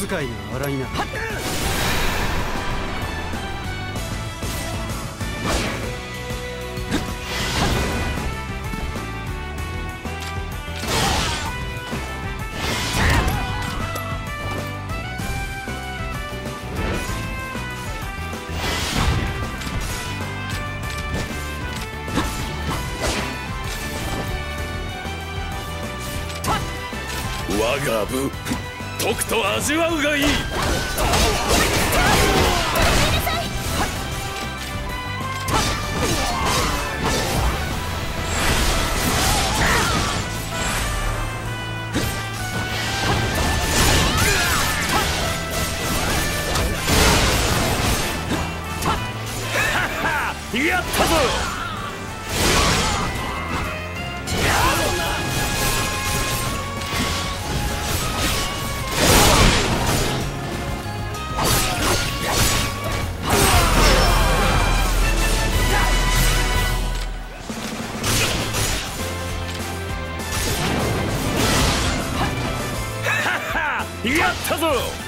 人使いが荒いな我が部。とくと味わうがいい。やったぞ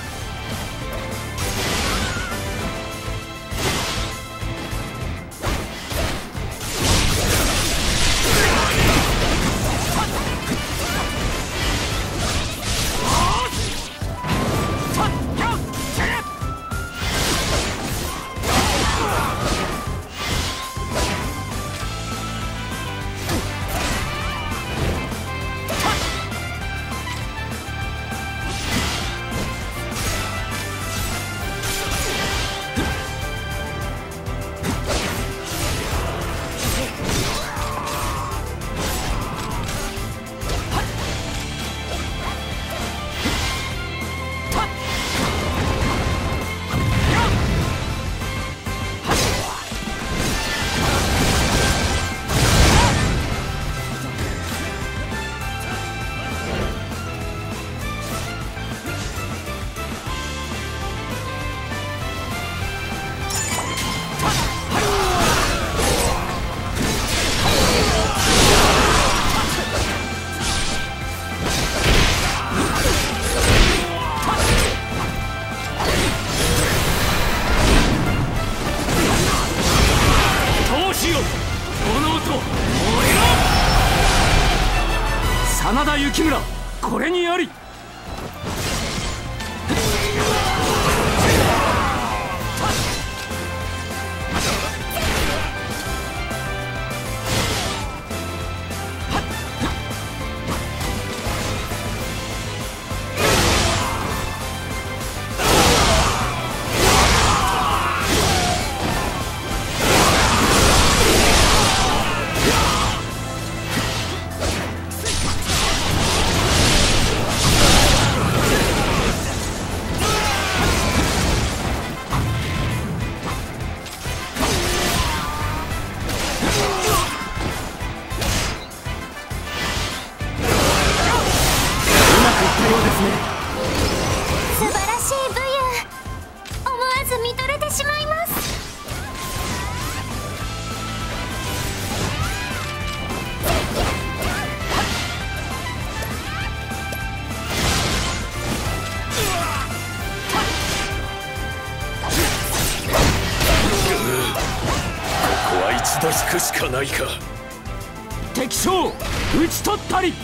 田幸村これにあり。素晴らしい武勇思わず見とれてしまいます。ここは一度引くしかないか。敵将討ち取ったり。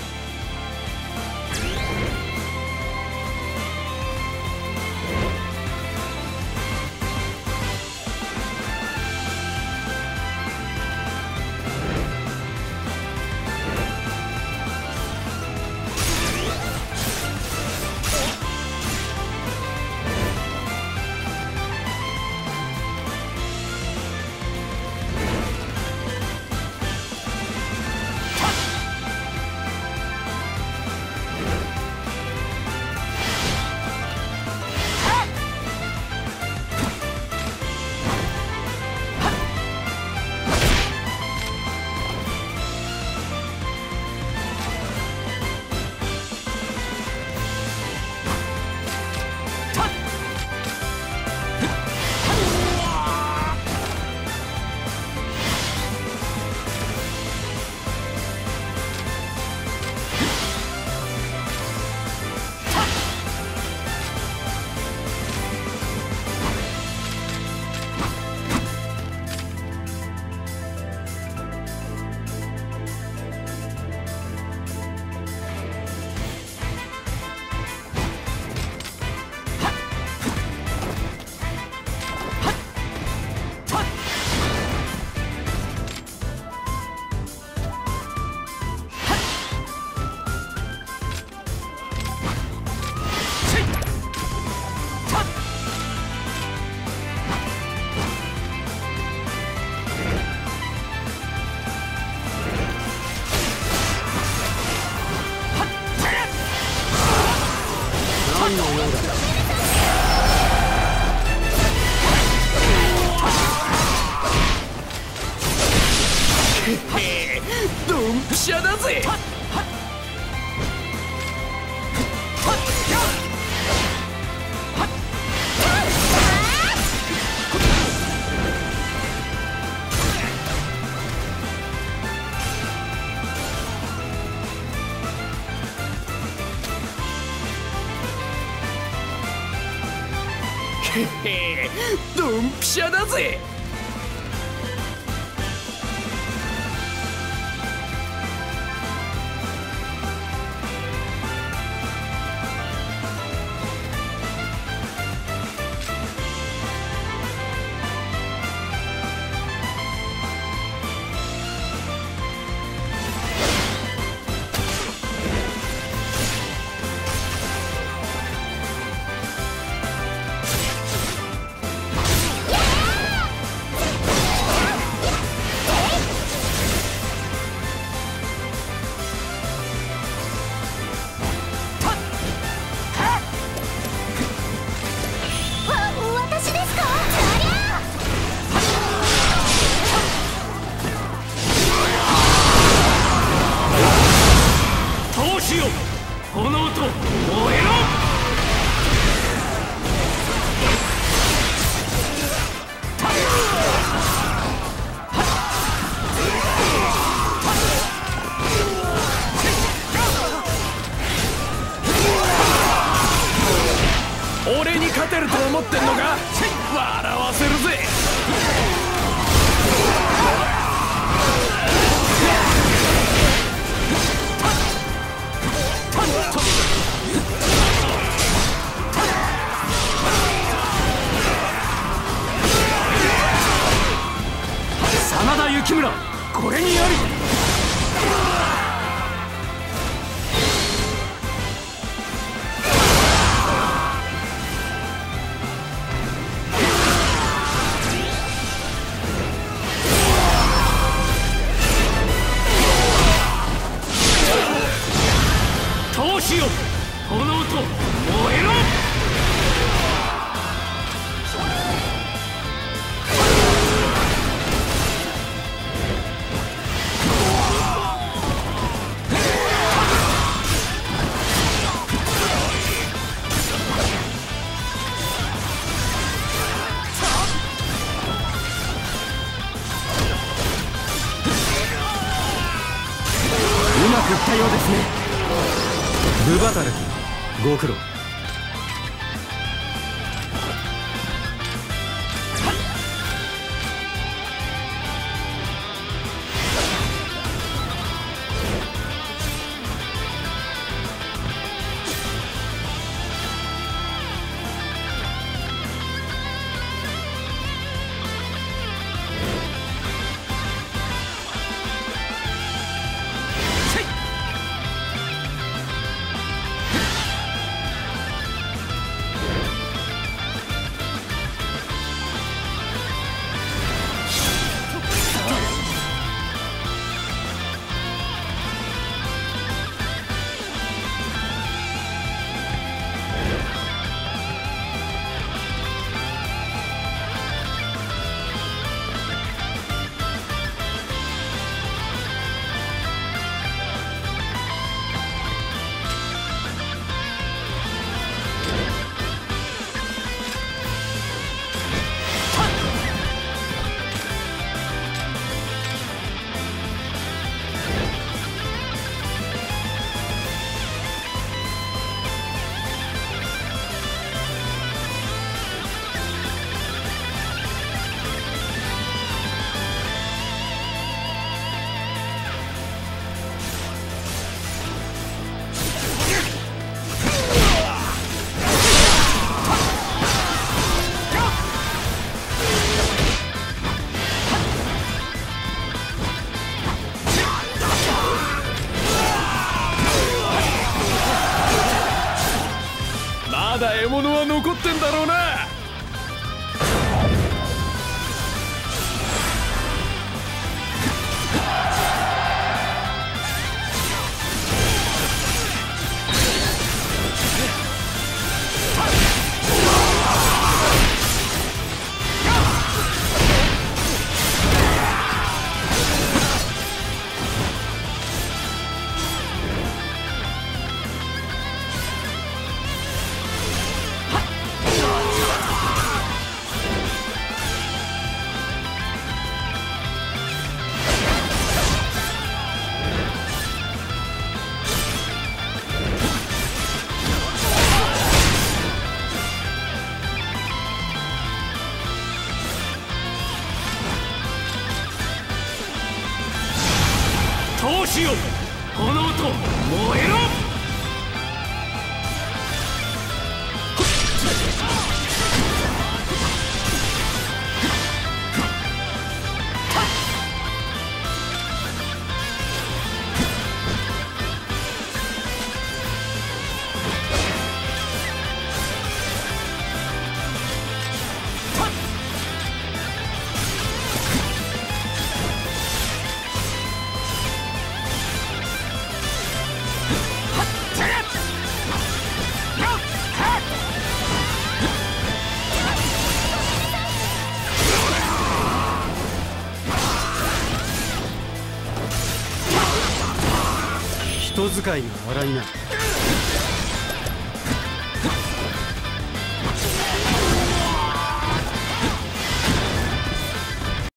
ドンピシャだぜ。へへ。ドンピシャだぜ。炎と燃えろ俺に勝てると思ってんのか笑わせるぜこれにまくいったようですねルバタルご苦労。だ獲物は残ってんだろうな。よ。炎と燃えろ。遣いが荒いな